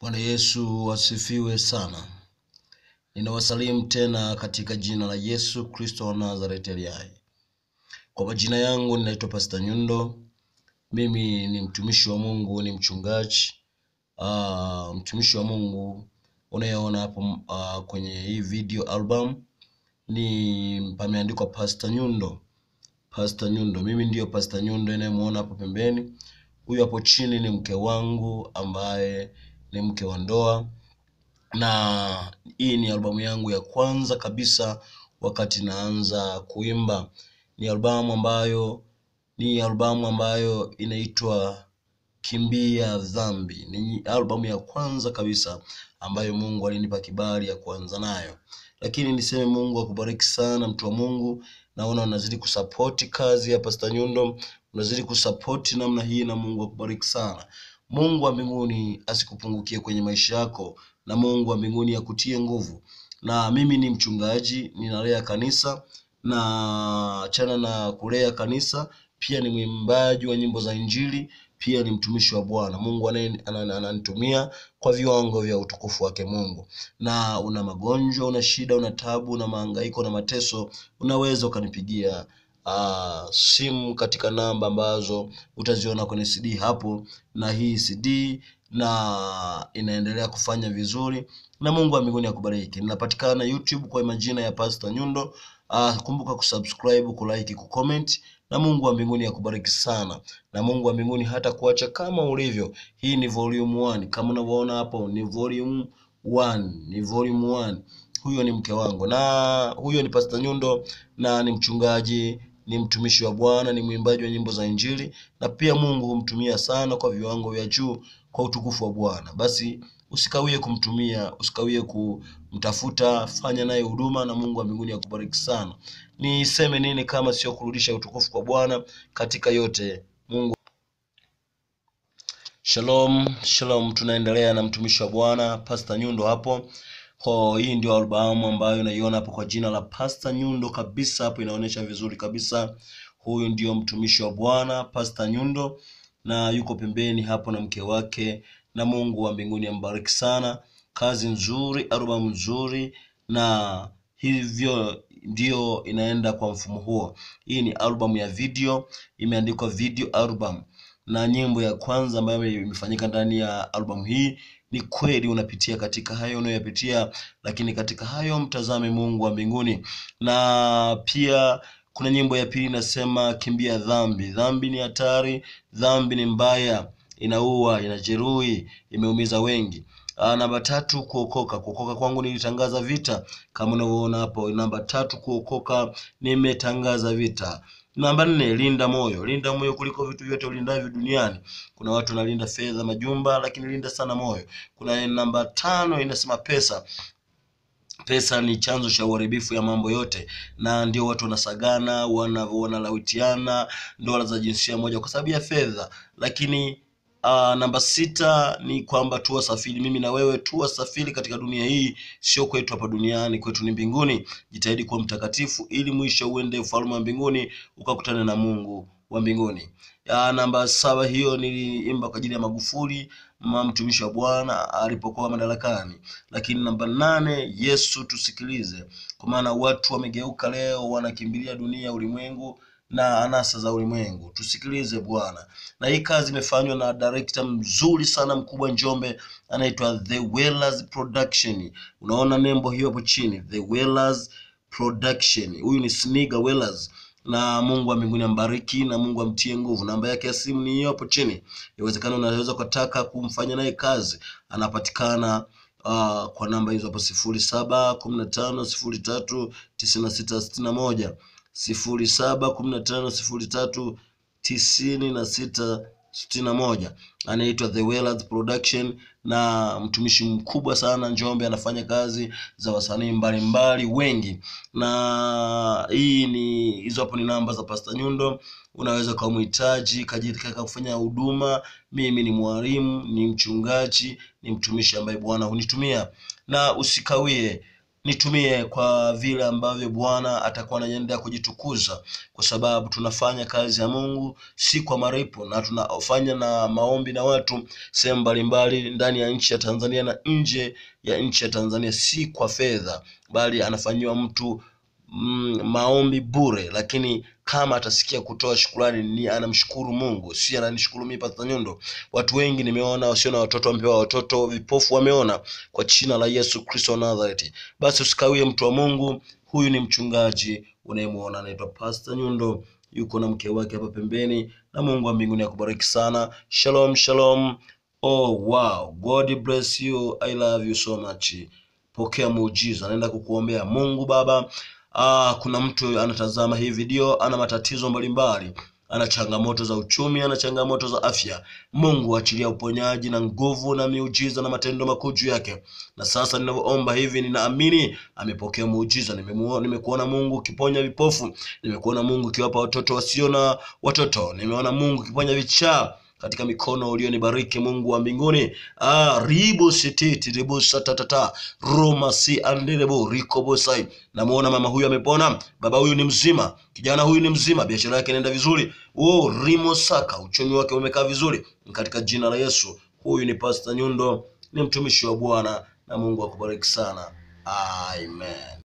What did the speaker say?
Bwana Yesu asifiwe sana. Ninawasalimu tena katika jina la Yesu Kristo wa Nazareti aliye hai. Kwa majina yangu ninaitwa Pastor Nyundo. Mimi ni mtumishi wa Mungu, ni mchungaji. Uh, mtumishi wa Mungu unayeona hapo uh, kwenye hii video album ni pameandikwa Pastor Nyundo. Pastor Nyundo. Mimi ndiyo Pastor Nyundo inayemuona hapo pembeni. Huyu hapo chini ni mke wangu ambaye ni mke wa ndoa na hii ni albamu yangu ya kwanza kabisa wakati naanza kuimba. Ni albamu ambayo ni albamu ambayo inaitwa Kimbia Dhambi. Ni albamu ya kwanza kabisa ambayo Mungu alinipa kibali ya kuanza nayo. Lakini niseme Mungu akubariki sana mtu wa Mungu. Naona unazidi kusapoti kazi ya Pastor Nyundo, unazidi kusapoti namna hii, na Mungu akubariki sana. Mungu wa mbinguni asikupungukie kwenye maisha yako, na Mungu wa mbinguni akutie nguvu. Na mimi ni mchungaji, ninalea kanisa na chana na kulea kanisa, pia ni mwimbaji wa nyimbo za Injili, pia ni mtumishi wa Bwana. Mungu ananitumia kwa viwango vya utukufu wake Mungu. Na una magonjwa, una shida, una tabu, una mahangaiko na mateso, unaweza ukanipigia uh, simu katika namba ambazo utaziona kwenye CD hapo, na hii CD na inaendelea kufanya vizuri, na Mungu wa mbinguni akubariki. Ninapatikana YouTube kwa majina ya Pastor Nyundo. Uh, kumbuka kusubscribe, kulike, kucomment na Mungu wa mbinguni akubariki sana, na Mungu wa mbinguni hata kuacha kama ulivyo. Hii ni volume 1 kama unavyoona hapo, ni volume 1, ni volume 1. Huyo ni mke wangu na huyo ni Pastor Nyundo, na ni mchungaji, ni mtumishi wa Bwana, ni mwimbaji wa nyimbo za Injili, na pia Mungu humtumia sana kwa viwango vya juu kwa utukufu wa Bwana. Basi usikawie kumtumia, usikawie kumtafuta, fanya naye huduma, na Mungu wa mbinguni akubariki sana. Niseme nini kama sio kurudisha utukufu kwa Bwana katika yote. Mungu Shalom, shalom. Tunaendelea na mtumishi wa Bwana Pastor Nyundo hapo. Ho, hii ndio albamu ambayo naiona hapo kwa jina la Pastor Nyundo kabisa, hapo inaonyesha vizuri kabisa. Huyu ndio mtumishi wa Bwana Pastor Nyundo, na yuko pembeni hapo na mke wake, na Mungu wa mbinguni ambariki sana. Kazi nzuri, albamu nzuri, na hivyo ndio inaenda kwa mfumo huo. Hii ni albamu ya video, imeandikwa video album na nyimbo ya kwanza ambayo imefanyika ndani ya albamu hii ni kweli unapitia katika hayo unayoyapitia, lakini katika hayo mtazame Mungu wa mbinguni. Na pia kuna nyimbo ya pili inasema kimbia dhambi. Dhambi ni hatari, dhambi ni mbaya, inaua, inajeruhi, imeumiza wengi. Ah, namba tatu kuokoka. Kuokoka kwangu nilitangaza vita, kama unavyoona hapo. Namba tatu kuokoka, nimetangaza vita. Namba nne, linda moyo. Linda moyo kuliko vitu vyote ulindavyo duniani. Kuna watu wanalinda fedha, majumba, lakini linda sana moyo. Kuna namba tano inasema pesa. Pesa ni chanzo cha uharibifu ya mambo yote, na ndio watu wanasagana, wana wanalawitiana ndoa za jinsia moja kwa sababu ya fedha. Lakini uh, namba sita ni kwamba tu wasafiri, mimi na wewe tu wasafiri katika dunia hii, sio kwetu hapa duniani, kwetu ni mbinguni. Jitahidi kuwa mtakatifu ili mwisho uende ufalme wa mbinguni ukakutane na Mungu wa mbinguni. Ya, namba saba hiyo niliimba kwa ajili ya Magufuli mtumishi wa Bwana alipokuwa madarakani. Lakini namba nane, Yesu tusikilize, kwa maana watu wamegeuka leo, wanakimbilia dunia, ulimwengu na anasa za ulimwengu. Tusikilize Bwana. Na hii kazi imefanywa na director mzuri sana mkubwa Njombe, anaitwa The Wellers Production. Unaona nembo hiyo hapo chini, The Wellers Production. Huyu ni Sniga Wellers na Mungu wa mbinguni ambariki na Mungu amtie nguvu. Namba yake ya simu ni hiyo hapo chini. iwezekana unaweza kutaka kumfanya naye kazi, anapatikana uh, kwa namba hizo hapo sifuri saba kumi na tano sifuri tatu tisini na sita sitini na moja sifuri saba kumi na tano sifuri tatu tisini na sita sitini na moja anaitwa The Wellers Production na mtumishi mkubwa sana Njombe, anafanya kazi za wasanii mbalimbali wengi, na hii ni hizo hapo ni namba za Pastor Nyundo. Unaweza kwa mhitaji katika kufanya huduma. Mimi ni mwalimu, ni mchungaji, ni mtumishi ambaye Bwana hunitumia, na usikawie nitumie kwa vile ambavyo Bwana atakuwa anaendelea kujitukuza, kwa sababu tunafanya kazi ya Mungu si kwa maripo, na tunafanya na maombi na watu sehemu mbalimbali ndani ya nchi ya Tanzania na nje ya nchi ya Tanzania, si kwa fedha, bali anafanyiwa mtu mm, maombi bure, lakini kama atasikia kutoa shukrani ni anamshukuru Mungu, si ananishukuru mimi Pastor Nyundo. Watu wengi nimeona wasio na watoto wamepewa watoto, vipofu wameona, kwa jina la Yesu Kristo wa Nazareti. Basi usikawie mtu wa Mungu, huyu ni mchungaji unayemwona anaitwa Pastor Nyundo, yuko na mke wake hapa pembeni, na Mungu wa mbinguni akubariki sana. Shalom, shalom. Oh, wow. God bless you. I love you so much. Pokea muujiza, naenda kukuombea. Mungu Baba, ah, kuna mtu anatazama hii video, ana matatizo mbalimbali, ana changamoto za uchumi, ana changamoto za afya. Mungu achilia uponyaji na nguvu na miujiza na matendo makuu juu yake. Na sasa ninavyoomba hivi, ninaamini amepokea muujiza. Nimekuona Mungu ukiponya vipofu, nimekuona Mungu ukiwapa watoto wasio na watoto, nimeona Mungu ukiponya vichaa katika mikono ulionibariki Mungu wa mbinguni. Ah, ribo sititi ribo satatata roma si andelebo rikobosai. Namuona mama huyu amepona, baba huyu ni mzima, kijana huyu ni mzima, biashara yake inaenda vizuri. Oh, rimo saka, uchumi wake umekaa vizuri katika jina la Yesu. Huyu ni Pastor Nyundo, ni mtumishi wa Bwana na Mungu akubariki sana. Amen.